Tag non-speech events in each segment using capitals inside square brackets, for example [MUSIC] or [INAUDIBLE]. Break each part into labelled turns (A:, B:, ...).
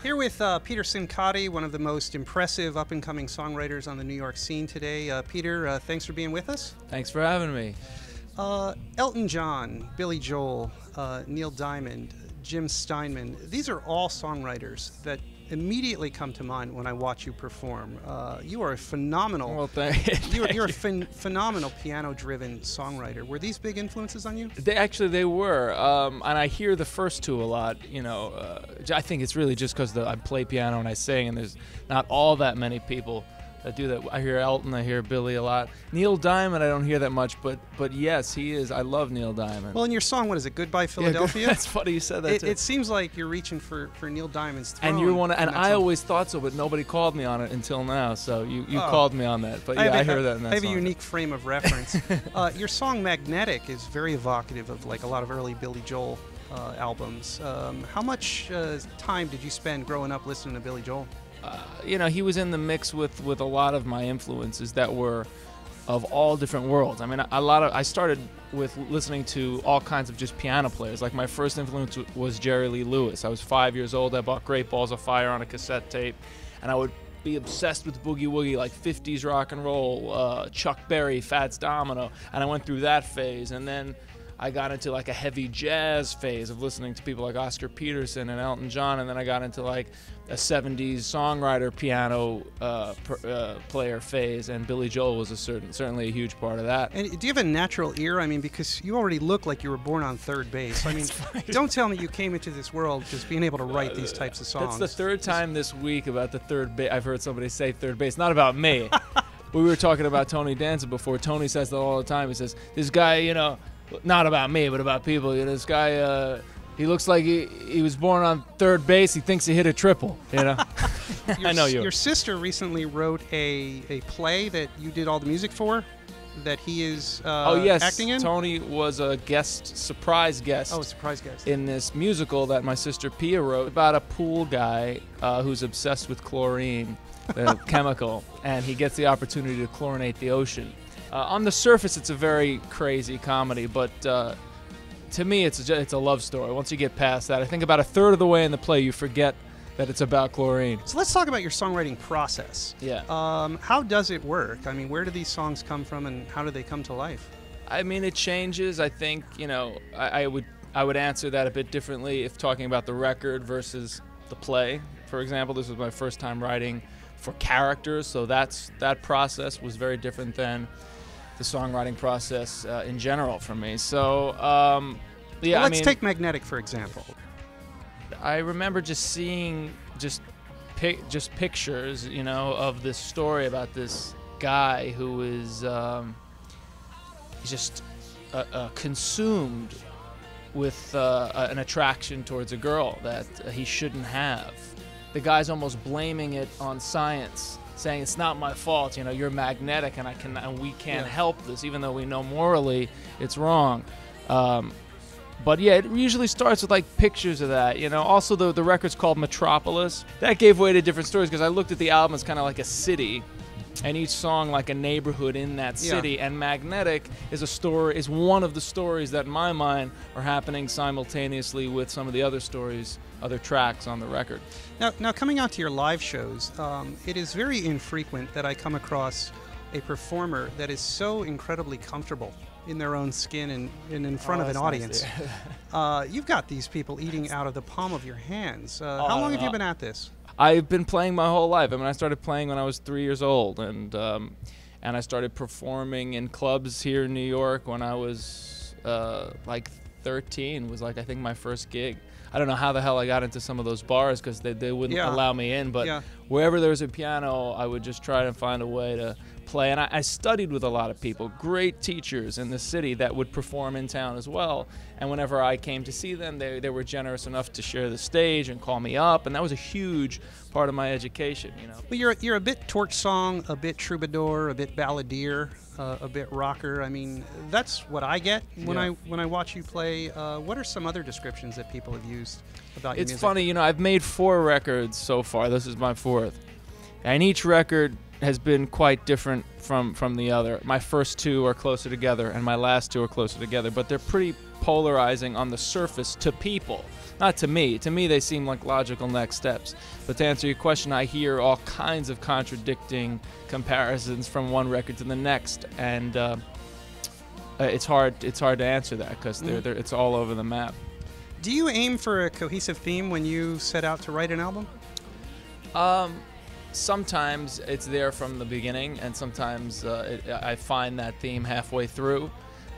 A: Here with uh, Peter Cincotti, one of the most impressive up and coming songwriters on the New York scene today. Uh, Peter, uh, thanks for being with us.
B: Thanks for having me.
A: Uh, Elton John, Billy Joel, uh, Neil Diamond, Jim Steinman, these are all songwriters that immediately come to mind when I watch you perform. Uh, you are a phenomenal.
B: Well, thank [LAUGHS]
A: you. Are, you're a phen- phenomenal piano-driven songwriter. Were these big influences on you?
B: They actually they were, um, and I hear the first two a lot. You know, uh, I think it's really just because I play piano and I sing, and there's not all that many people that do that. I hear Elton, I hear Billy a lot. Neil Diamond, I don't hear that much, but but yes, he is. I love Neil Diamond.
A: Well, in your song, what is it? Goodbye Philadelphia.
B: Yeah, [LAUGHS] that's funny you said that.
A: It, it, seems like you're reaching for, for Neil Diamond's throne.
B: And you want one, and I always thought so, but nobody called me on it until now. So you, you oh. called me on that. But yeah, I,
A: I
B: hear that. In that
A: I have
B: song.
A: a unique frame of reference. [LAUGHS] uh, your song Magnetic is very evocative of like a lot of early Billy Joel uh, albums. Um, how much uh, time did you spend growing up listening to Billy Joel?
B: Uh, you know, he was in the mix with with a lot of my influences that were of all different worlds. I mean, a, lot of I started with listening to all kinds of just piano players. Like my first influence was Jerry Lee Lewis. I was five years old. I bought Great Balls of Fire on a cassette tape, and I would be obsessed with boogie woogie, like 50s rock and roll, uh, Chuck Berry, Fats Domino, and I went through that phase, and then I got into like a heavy jazz phase of listening to people like Oscar Peterson and Elton John, and then I got into like a 70s songwriter piano uh, per, uh, player phase, and Billy Joel was a certain certainly a huge part of that.
A: And do you have a natural ear? I mean, because you already look like you were born on third base. I [LAUGHS] mean, don't tell me you came into this world just being able to write these types of songs.
B: That's the third time this week about the third base. I've heard somebody say third base, not about me. [LAUGHS] we were talking about Tony Danza before. Tony says that all the time. He says, "This guy, you know." Not about me, but about people. You know, this guy, uh, he looks like he, he was born on third base. He thinks he hit a triple. You know, [LAUGHS] I know you.
A: Your sister recently wrote a, a play that you did all the music for. That he is uh,
B: oh yes
A: acting in.
B: Tony was a guest, surprise guest.
A: Oh, surprise guest
B: in this musical that my sister Pia wrote about a pool guy uh, who's obsessed with chlorine, the [LAUGHS] chemical, and he gets the opportunity to chlorinate the ocean uh, on the surface, it's a very crazy comedy, but uh, to me, it's a, it's a love story. Once you get past that, I think about a third of the way in the play, you forget that it's about chlorine.
A: So let's talk about your songwriting process.
B: Yeah.
A: Um, how does it work? I mean, where do these songs come from, and how do they come to life?
B: I mean, it changes. I think you know, I, I would I would answer that a bit differently if talking about the record versus the play. For example, this was my first time writing for characters, so that's that process was very different than the songwriting process uh, in general for me. So, um, yeah,
A: well, let's
B: I mean,
A: take Magnetic for example.
B: I remember just seeing just pic- just pictures, you know, of this story about this guy who is um, just uh, uh, consumed with uh, an attraction towards a girl that he shouldn't have. The guy's almost blaming it on science saying it's not my fault. You know, you're magnetic, and I can and we can't yeah. help this, even though we know morally it's wrong. Um, but yeah, it usually starts with like pictures of that. You know, also the the record's called Metropolis. That gave way to different stories because I looked at the album as kind of like a city and each song like a neighborhood in that city yeah. and magnetic is a story is one of the stories that in my mind are happening simultaneously with some of the other stories other tracks on the record
A: now now coming out to your live shows um, it is very infrequent that i come across a performer that is so incredibly comfortable in their own skin and, and in front
B: oh,
A: of an audience.
B: Nice [LAUGHS]
A: uh, you've got these people eating out of the palm of your hands. Uh, how long have you been at this?
B: I've been playing my whole life. I mean, I started playing when I was three years old, and um, and I started performing in clubs here in New York when I was uh, like 13. Was like I think my first gig. I don't know how the hell I got into some of those bars because they, they wouldn't
A: yeah.
B: allow me in. But
A: yeah.
B: Wherever there was a piano, I would just try to find a way to play. And I, I, studied with a lot of people, great teachers in the city that would perform in town as well. And whenever I came to see them, they, they were generous enough to share the stage and call me up. And that was a huge part of my education, you know.
A: Well, you're, you're a bit torch song, a bit troubadour, a bit balladeer. Uh, a bit rocker. I mean, that's what I get when yeah. I when I watch you play. Uh, what are some other descriptions that people have used about
B: it's
A: music?
B: funny, you know. I've made four records so far. This is my fourth, and each record has been quite different from from the other. My first two are closer together, and my last two are closer together, but they're pretty polarizing on the surface to people. Not to me. To me, they seem like logical next steps. But to answer your question, I hear all kinds of contradicting comparisons from one record to the next, and uh, uh, it's hard. It's hard to answer that because they're, it's all over the map.
A: Do you aim for a cohesive theme when you set out to write an album?
B: Um, sometimes it's there from the beginning, and sometimes uh, it, I find that theme halfway through.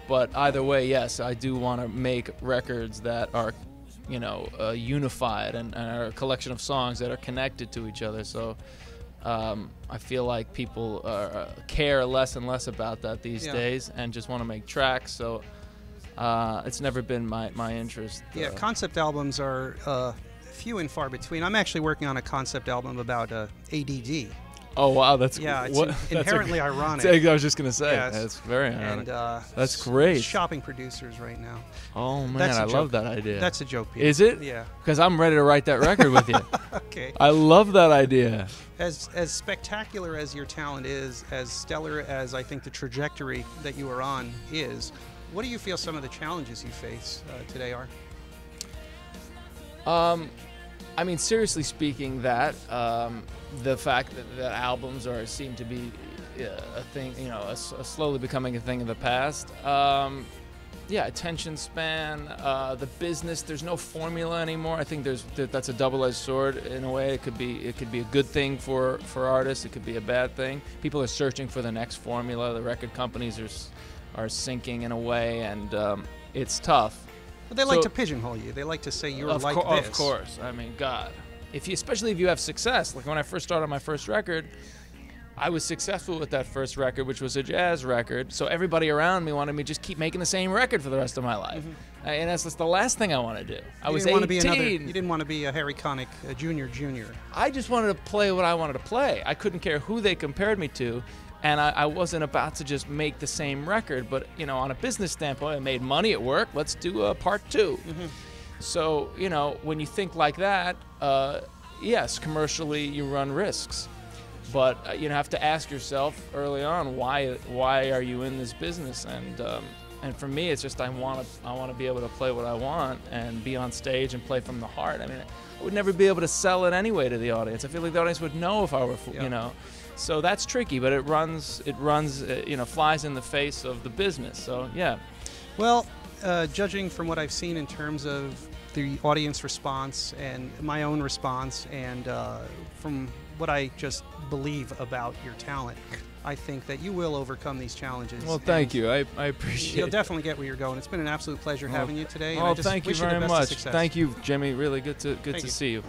B: But either way, yes, I do want to make records that are, you know, uh, unified and, and are a collection of songs that are connected to each other. So um, I feel like people uh, care less and less about that these
A: Yeah.
B: days and just want to make tracks. So uh, it's never been my, my interest.
A: Yeah,
B: uh,
A: concept albums are uh, few and far between. I'm actually working on a concept album about uh, ADD.
B: oh wow, that's
A: Yeah, it's
B: what,
A: in- [LAUGHS]
B: that's a-
A: inherently ironic. [LAUGHS]
B: I was just gonna say
A: Yes.
B: that's very ironic.
A: and uh,
B: That's great.
A: Shopping producers right now.
B: Oh man,
A: That's
B: I
A: joke.
B: love that idea.
A: That's a joke. Pete.
B: Is it?
A: Yeah.
B: Because I'm ready to write that record with you. [LAUGHS]
A: Okay.
B: I love that idea.
A: As as spectacular as your talent is, as stellar as I think the trajectory that you are on is, what do you feel some of the challenges you face uh, today are?
B: Um, I mean, seriously speaking, that um, the fact that, that albums are seem to be uh, a thing, you know, a a slowly becoming a thing of the past. Um, yeah, attention span, uh, the business. There's no formula anymore. I think there's that, that's a double-edged sword in a way. It could be it could be a good thing for for artists. It could be a bad thing. People are searching for the next formula. The record companies are are sinking in a way, and um, it's tough.
A: But they like to pigeonhole you. They like to say you're like
B: cour-
A: this.
B: of course. I mean, God, if you, especially if you have success. Like when I first started my first record, I was successful with that first record, which was a jazz record. So everybody around me wanted me to just keep making the same record for the rest of my life, and that's just the last thing I want to do. I
A: Mm-hmm.
B: Was
A: didn't want to be
B: 18.
A: another. You didn't want to be a Harry Connick, a junior, junior.
B: I just wanted to play what I wanted to play. I couldn't care who they compared me to, and I, I wasn't about to just make the same record. But you know, on a business standpoint, I made money at work. Let's do a part 2 So you know, when you think like that, uh, yes, commercially you run risks, but uh, you have to ask yourself early on why why are you in this business and. Um, and for me, it's just I want to I want to be able to play what I want and be on stage and play from the heart. I mean, I would never be able to sell it anyway to the audience. I feel like the audience would know if I were,
A: Yeah.
B: you know. So that's tricky, but it runs it runs uh, you know flies in the face of the business. So yeah,
A: Well, uh, judging from what I've seen in terms of the audience response and my own response, and uh, from what I just believe about your talent, I think that you will overcome these challenges.
B: well, thank you. I, I appreciate.
A: You'll
B: it.
A: definitely get where you're going. It's been an absolute pleasure
B: Well,
A: having you today. and I
B: Oh,
A: just
B: thank you
A: wish the
B: very
A: best of
B: much.
A: success.
B: Thank you, Jimmy. Really good to good
A: Thank
B: to
A: you.
B: see you.